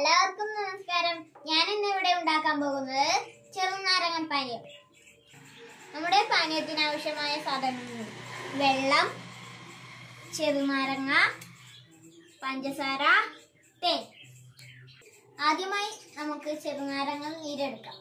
എല്ലാവർക്കും നമസ്കാരം. ഞാൻ ഇന്ന് ഇവിടെ ഉണ്ടാക്കാൻ പോകുന്നത് ചെറുനാരങ്ങൻ പാനീയം. നമ്മുടെ പാനീയത്തിന് ആവശ്യമായ സാധനങ്ങൾ വെള്ളം ചെറുനാരങ്ങ പഞ്ചസാര തേൻ. ആദ്യമായി നമുക്ക് ചെറുനാരങ്ങ നീരെടുക്കാം.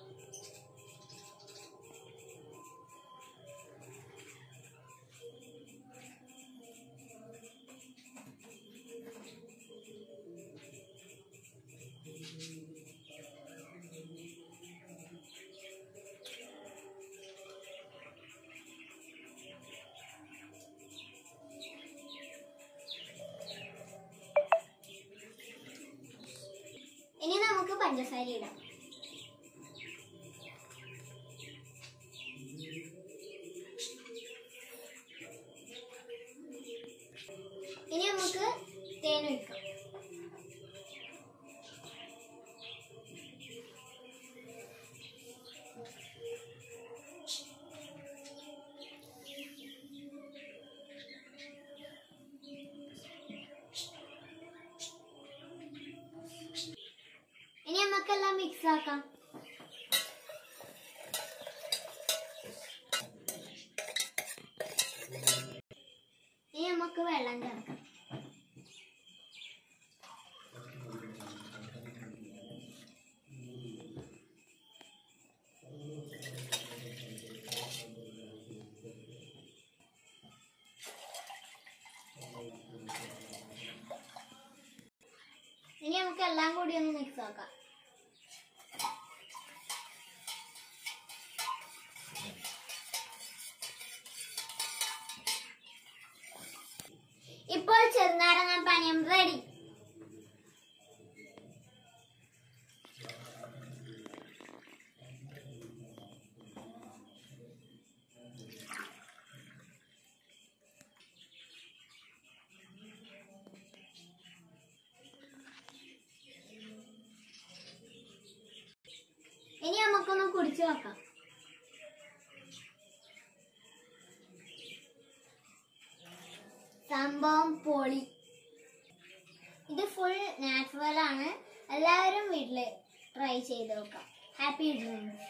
പഞ്ചസാര ഇടാം ഇനി നമുക്ക് തേൻ മിക്സ് ആക്കാം ഇനി നമുക്ക് വെള്ളം ചേർക്കാം ഇനി നമുക്ക് എല്ലാം കൂടി ഒന്ന് മിക്സ് ആക്കാം. ചെറുനാരങ്ങ പാനീയം റെഡി ഇനി നമുക്കൊന്ന് കുടിച്ചു നോക്കാം. സംഭവം പൊളി. ഇത് ഫുൾ നാച്ചുറൽ ആണ്. എല്ലാവരും വീട്ടിൽ ട്രൈ ചെയ്ത് നോക്കാം. Happy dreams